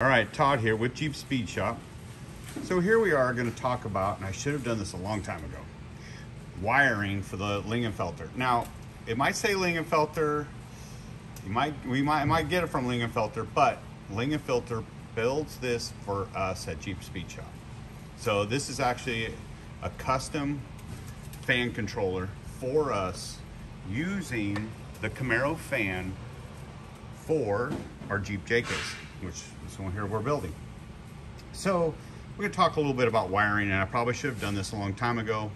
All right, Todd here with Jeep Speed Shop. So here we are going to talk about, and I should have done this a long time ago, wiring for the Lingenfelter. Now, it might say Lingenfelter, you might we might might get it from Lingenfelter, but Lingenfelter builds this for us at Jeep Speed Shop. So this is actually a custom fan controller for us using the Camaro fan for our Jeep JKs, which is the one here we're building. So we're gonna talk a little bit about wiring, and I probably should have done this a long time ago,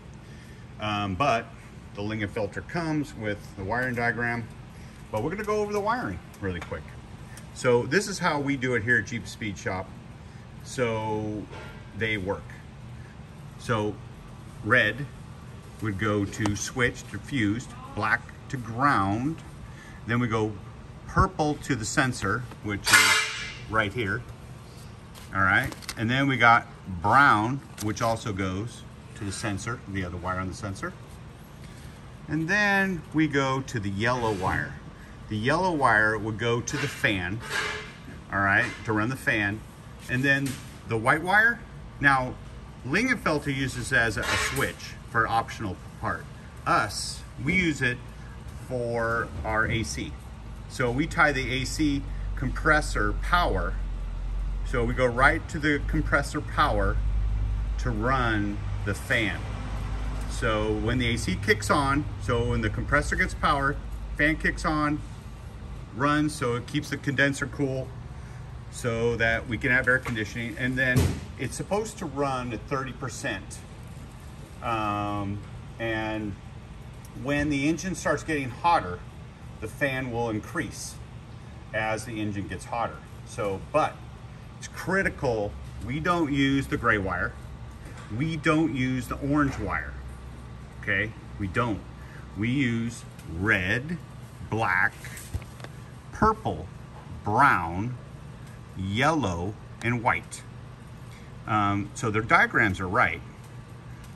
um, but the Lingenfelter comes with the wiring diagram, but we're gonna go over the wiring really quick. So this is how we do it here at Jeep Speed Shop. So they work. So red would go to switch to fused, black to ground, then we go purple to the sensor, which is right here. All right, and then we got brown, which also goes to the sensor, the other wire on the sensor. And then we go to the yellow wire. The yellow wire would go to the fan, all right, to run the fan. And then the white wire, now Lingenfelter uses as a switch for optional part. Us, we use it for our AC. So we tie the AC compressor power. So we go right to the compressor power to run the fan. So when the AC kicks on, so when the compressor gets power, fan kicks on, runs, so it keeps the condenser cool so that we can have air conditioning. And then it's supposed to run at 30%. Um, and when the engine starts getting hotter, the fan will increase as the engine gets hotter. So, but it's critical we don't use the gray wire. We don't use the orange wire, okay? We don't. We use red, black, purple, brown, yellow, and white. Um, so their diagrams are right.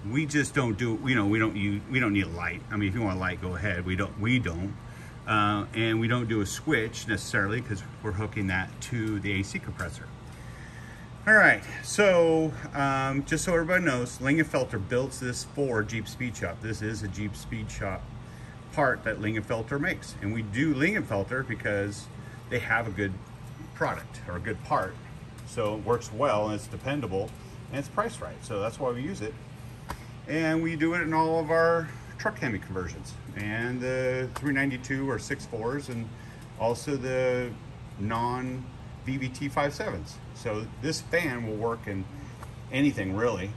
We just don't do, you know, we don't use, we don't need a light. I mean, if you want a light, go ahead. We don't, we don't. Uh, and we don't do a switch necessarily because we're hooking that to the AC compressor. All right, so um, just so everybody knows, Lingenfelter builds this for Jeep Speed Shop. This is a Jeep Speed Shop part that Lingenfelter makes. And we do Lingenfelter because they have a good product or a good part. So it works well and it's dependable and it's priced right. So that's why we use it. And we do it in all of our truck Hemi conversions and the 392 or 6.4s and also the non VVT 5.7s. So this fan will work in anything really,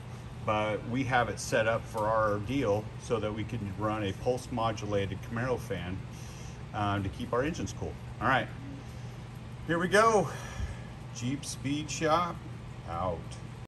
but we have it set up for our deal so that we can run a pulse modulated Camaro fan um, to keep our engines cool. All right, here we go. Jeep Speed Shop out.